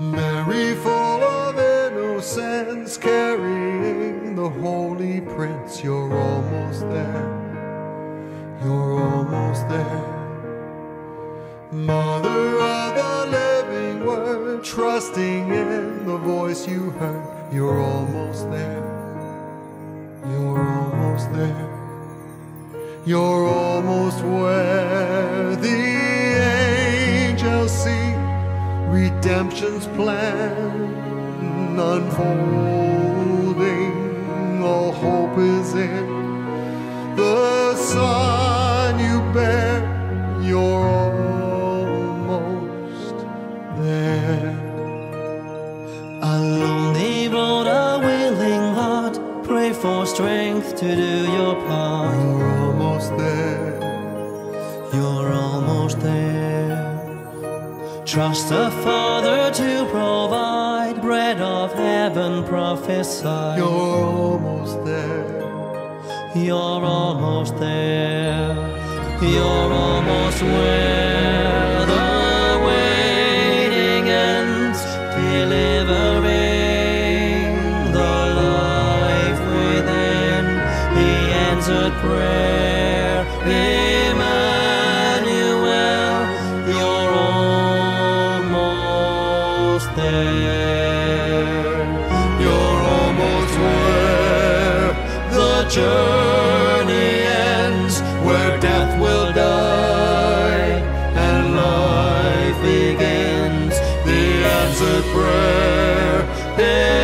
Mary, full of innocence, carrying the Holy Prince, you're almost there. You're almost there. Mother of the living word, trusting in the voice you heard, you're almost there. You're almost there. You're almost where the redemption's plan unfolding. All hope is in the Son you bear. You're almost there. A lonely road, a willing heart. Pray for strength to do your part. You're almost there. You're almost there. Trust the Father to provide bread of heaven, prophesy. You're almost there. You're almost there. You're almost where the waiting ends, delivering the life within. The answered prayer, Emmanuel. stairs. You're almost where the journey ends, where death will die and life begins. The answered prayer.